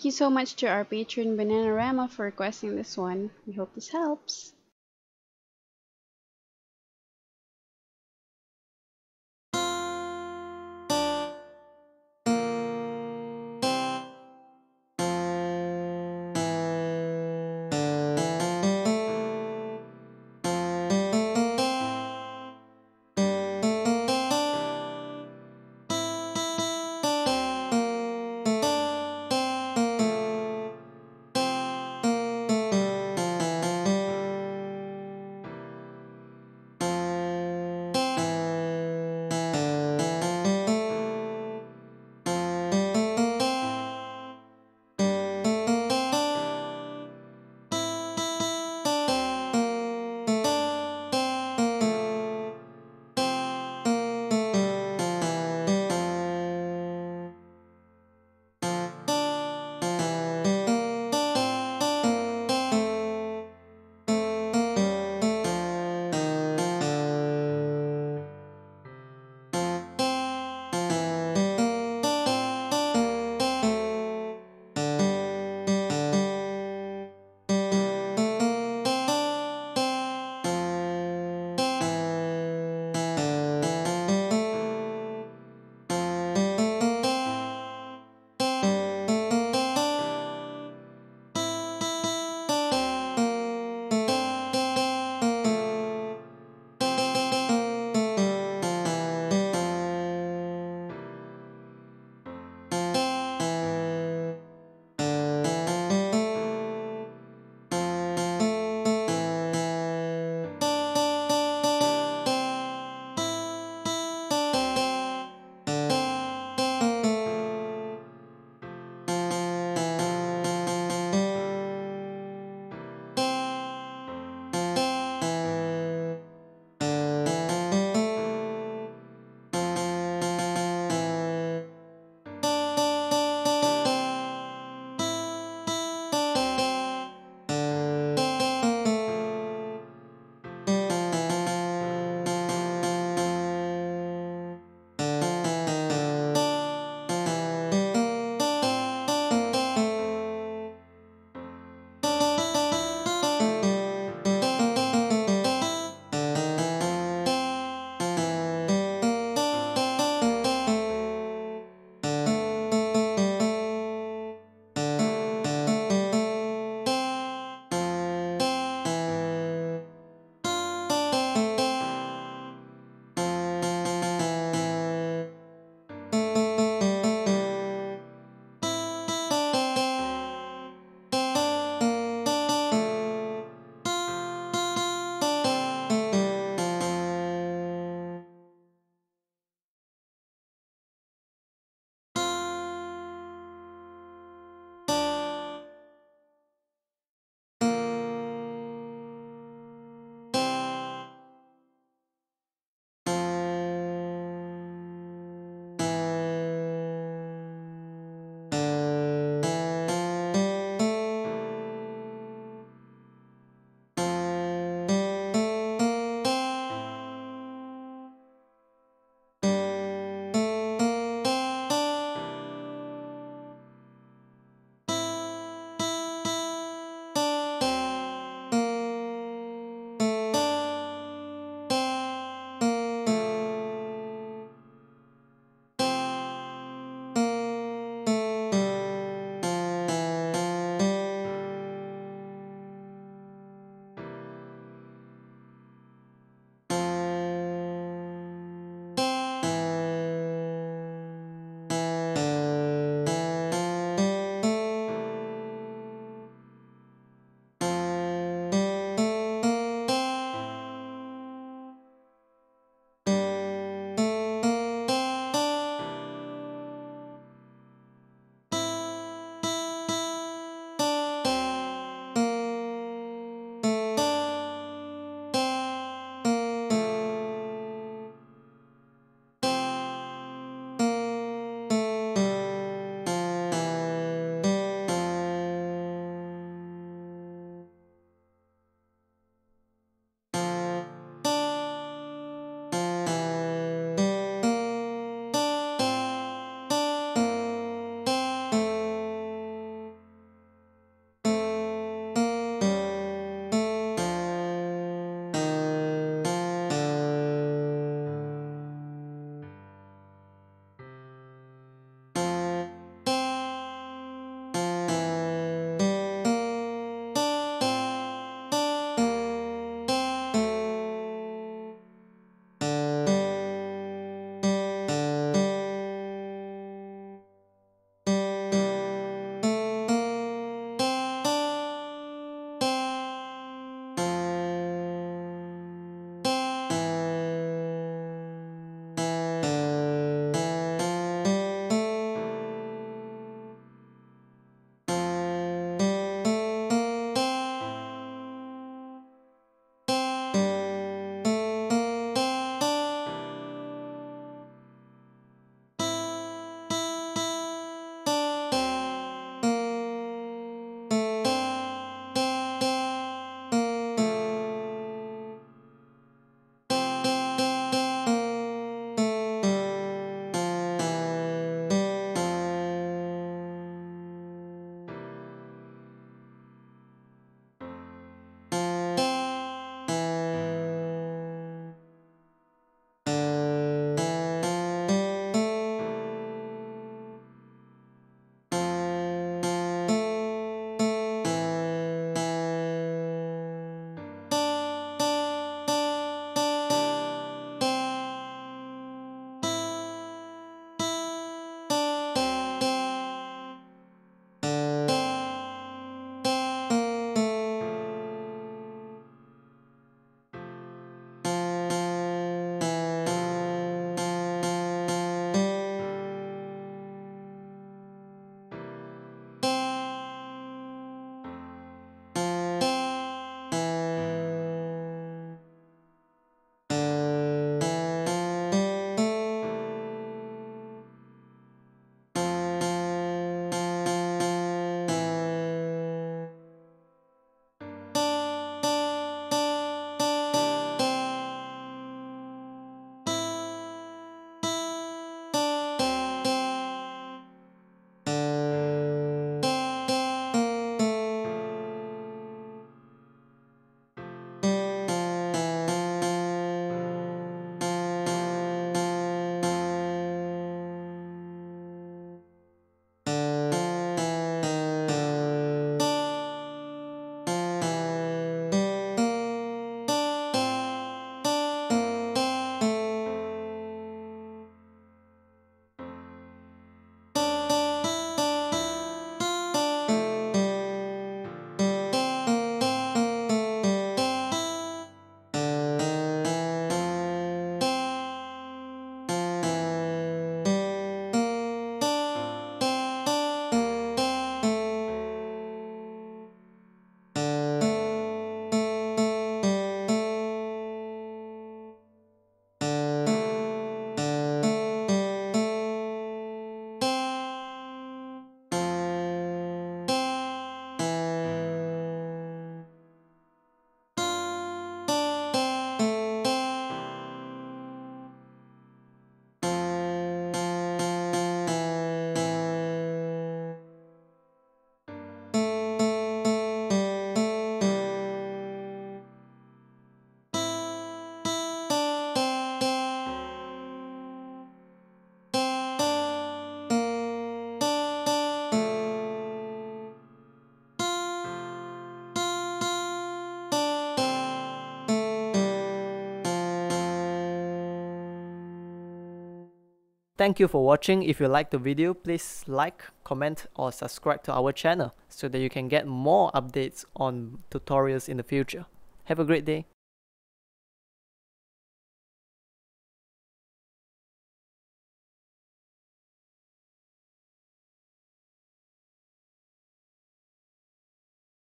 Thank you so much to our patron Bananarama for requesting this one. We hope this helps. Thank you for watching. If you like the video, please like, comment or subscribe to our channel so that you can get more updates on tutorials in the future. Have a great day.